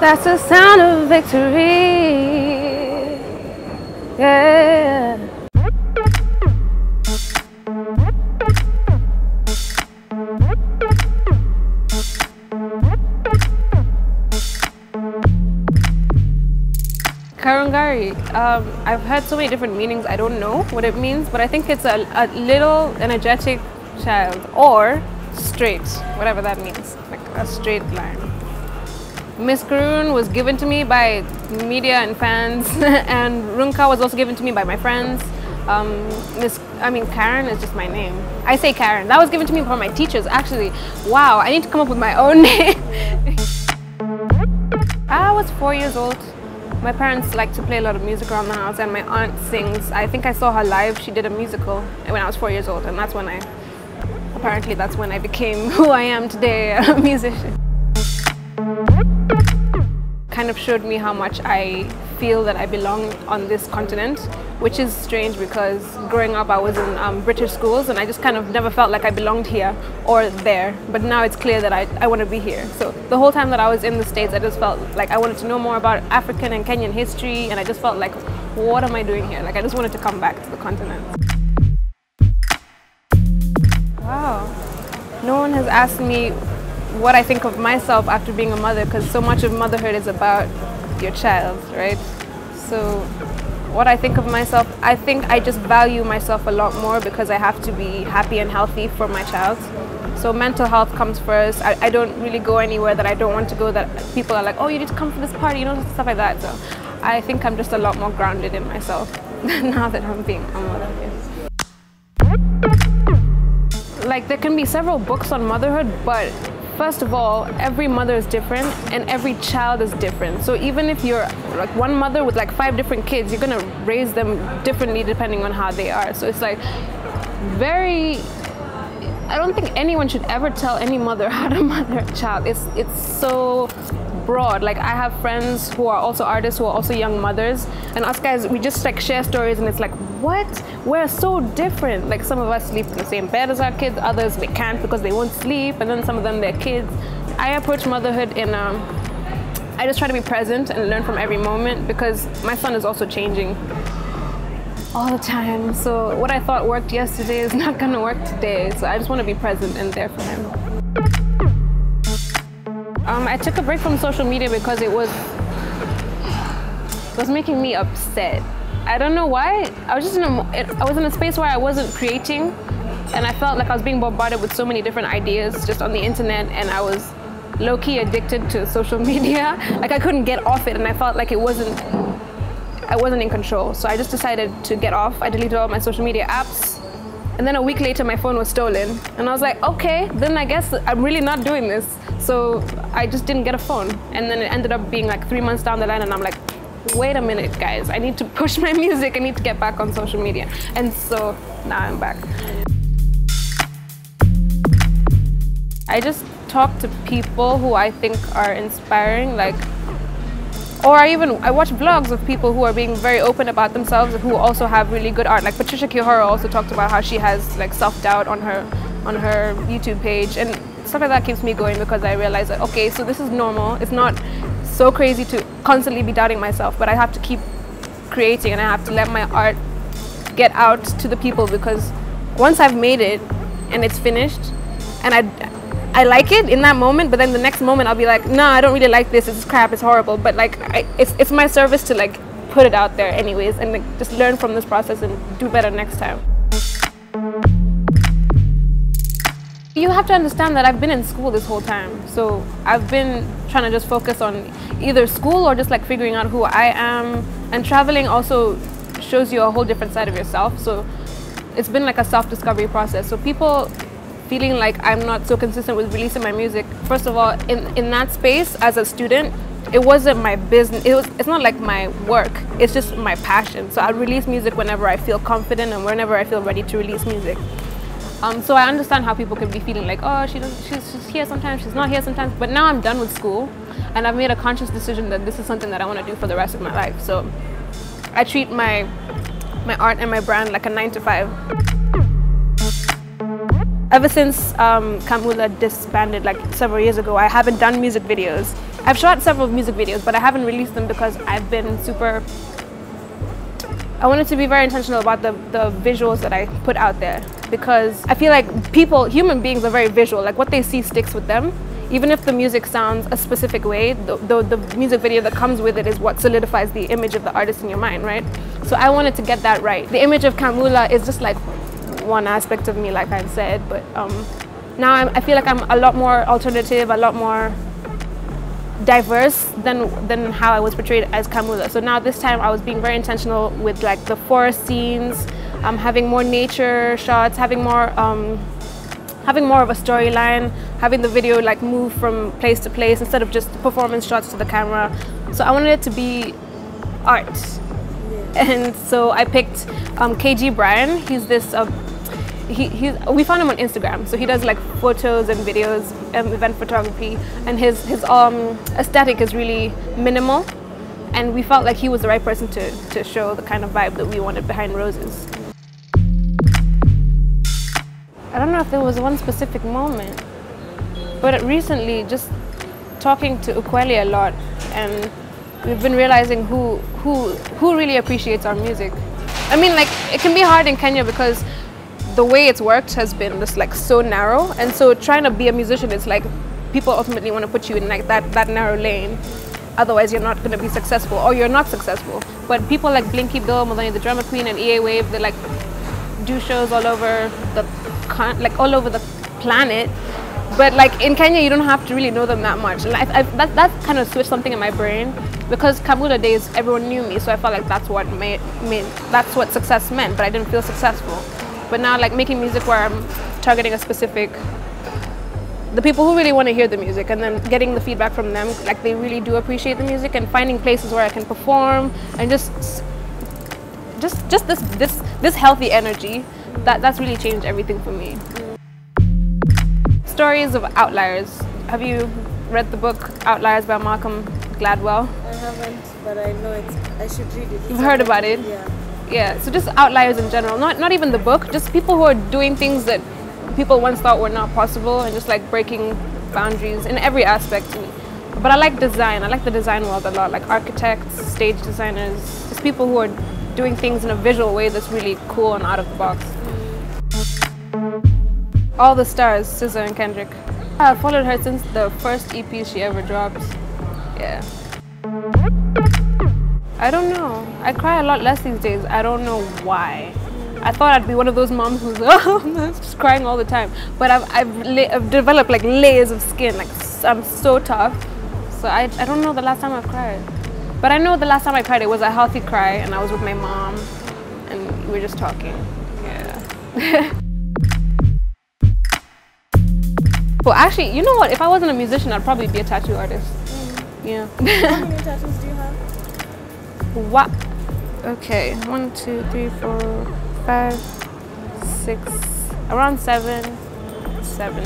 That's the sound of victory. Yeah. Karungari, um, I've heard so many different meanings. I don't know what it means, but I think it's a, a little energetic child or straight, whatever that means, like a straight line. Miss Karun was given to me by media and fans, and Runka was also given to me by my friends. Um, Miss, I mean Karen is just my name. I say Karen. That was given to me by my teachers. Actually, wow! I need to come up with my own name. I was four years old. My parents like to play a lot of music around the house, and my aunt sings. I think I saw her live. She did a musical when I was four years old, and that's when I. Apparently, that's when I became who I am today, a musician kind of showed me how much I feel that I belong on this continent, which is strange because growing up I was in um, British schools and I just kind of never felt like I belonged here or there. But now it's clear that I, I want to be here. So the whole time that I was in the States, I just felt like I wanted to know more about African and Kenyan history and I just felt like, what am I doing here? Like I just wanted to come back to the continent. Wow. No one has asked me what I think of myself after being a mother because so much of motherhood is about your child, right? So what I think of myself, I think I just value myself a lot more because I have to be happy and healthy for my child. So mental health comes first. I, I don't really go anywhere that I don't want to go that people are like, oh, you need to come for this party, you know, stuff like that. So I think I'm just a lot more grounded in myself now that I'm being a mother. Like there can be several books on motherhood, but First of all, every mother is different and every child is different. So even if you're like one mother with like five different kids, you're gonna raise them differently depending on how they are. So it's like very I don't think anyone should ever tell any mother how to mother a child. It's it's so broad. Like I have friends who are also artists who are also young mothers, and us guys we just like share stories, and it's like what? We're so different. Like some of us sleep in the same bed as our kids, others they can't because they won't sleep, and then some of them they're kids. I approach motherhood in um, I just try to be present and learn from every moment because my son is also changing all the time. So what I thought worked yesterday is not gonna work today. So I just want to be present and there for him. Um, I took a break from social media because it was it was making me upset. I don't know why. I was just in a I was in a space where I wasn't creating, and I felt like I was being bombarded with so many different ideas just on the internet, and I was low-key addicted to social media. Like I couldn't get off it, and I felt like it wasn't I wasn't in control. So I just decided to get off. I deleted all my social media apps. And then a week later, my phone was stolen. And I was like, okay, then I guess I'm really not doing this. So I just didn't get a phone. And then it ended up being like three months down the line, and I'm like, wait a minute, guys. I need to push my music. I need to get back on social media. And so now I'm back. I just talk to people who I think are inspiring, like or I even I watch vlogs of people who are being very open about themselves who also have really good art. Like Patricia Kihara also talked about how she has like self-doubt on her on her YouTube page and stuff like that keeps me going because I realize that okay, so this is normal. It's not so crazy to constantly be doubting myself, but I have to keep creating and I have to let my art get out to the people because once I've made it and it's finished and I I like it in that moment, but then the next moment I'll be like, no, I don't really like this. It's crap. It's horrible. But like, I, it's it's my service to like put it out there anyways, and like, just learn from this process and do better next time. You have to understand that I've been in school this whole time, so I've been trying to just focus on either school or just like figuring out who I am. And traveling also shows you a whole different side of yourself. So it's been like a self-discovery process. So people feeling like I'm not so consistent with releasing my music. First of all, in, in that space as a student, it wasn't my business. It was, it's not like my work. It's just my passion. So I release music whenever I feel confident and whenever I feel ready to release music. Um, so I understand how people can be feeling like, oh, she does, she's, she's here sometimes, she's not here sometimes. But now I'm done with school and I've made a conscious decision that this is something that I want to do for the rest of my life. So I treat my, my art and my brand like a nine to five. ever since um, Camp Mulla disbanded like several years ago, I haven't done music videos. I've shot several music videos, but I haven't released them because I've been super. I wanted to be very intentional about the, the visuals that I put out there because I feel like people, human beings, are very visual. Like what they see sticks with them. Even if the music sounds a specific way, the, the, the music video that comes with it is what solidifies the image of the artist in your mind, right? So I wanted to get that right. The image of Camp Mulla is just like one aspect of me, like I've said, but um, now I'm, I feel like I'm a lot more alternative, a lot more diverse than than how I was portrayed as Camp Mulla. So now this time I was being very intentional with like the forest scenes, um, having more nature shots, having more um, having more of a storyline, having the video like move from place to place instead of just performance shots to the camera. So I wanted it to be art. Yeah. And so I picked um, KG Brian. He's this uh, he, he, we found him on Instagram. So he does like photos and videos, um, event photography, and his, his um, aesthetic is really minimal. And we felt like he was the right person to, to show the kind of vibe that we wanted behind Roses. I don't know if there was one specific moment, but recently just talking to Ukweli a lot and we've been realizing who, who, who really appreciates our music. I mean, like, it can be hard in Kenya because the way it's worked has been just like so narrow and so trying to be a musician is like people ultimately want to put you in like that that narrow lane otherwise you're not going to be successful or you're not successful but people like blinky bill Muthoni the Drummer Queen and ea wave they like do shows all over the like all over the planet but like in Kenya, you don't have to really know them that much. And I, I, that, that kind of switched something in my brain because Camp Mulla days, everyone knew me, so I felt like that's what made, made that's what success meant. But I didn't feel successful. But now like making music where I'm targeting a specific the people who really want to hear the music and then getting the feedback from them like they really do appreciate the music and finding places where I can perform and just just just this this this healthy energy that that's really changed everything for me. Stories of outliers. Have you read the book Outliers by Malcolm Gladwell? I haven't, but I know it. I should read it. You've heard about it? Yeah yeah so just outliers in general. Not not even the book just people who are doing things that people once thought were not possible and just like breaking boundaries in every aspect. But i like design. I like the design world a lot like architects stage designers just people who are doing things in a visual way that's really cool and out of the box. All the stars SZA and kendrick. I've followed her since the first ep she ever dropped. Yeah I don't know. I cry a lot less these days. I don't know why. I thought I'd be one of those moms who's just crying all the time. But I've, I've, I've, developed like layers of skin. Like I'm so tough. So I, I don't know the last time I've cried. But I know the last time I cried, it was a healthy cry and I was with my mom and we were just talking. Yeah. well, actually, you know what? If I wasn't a musician, I'd probably be a tattoo artist. Mm. Yeah. How many tattoos do you have? What? Okay, one, two, three, four, five, six, around seven, seven.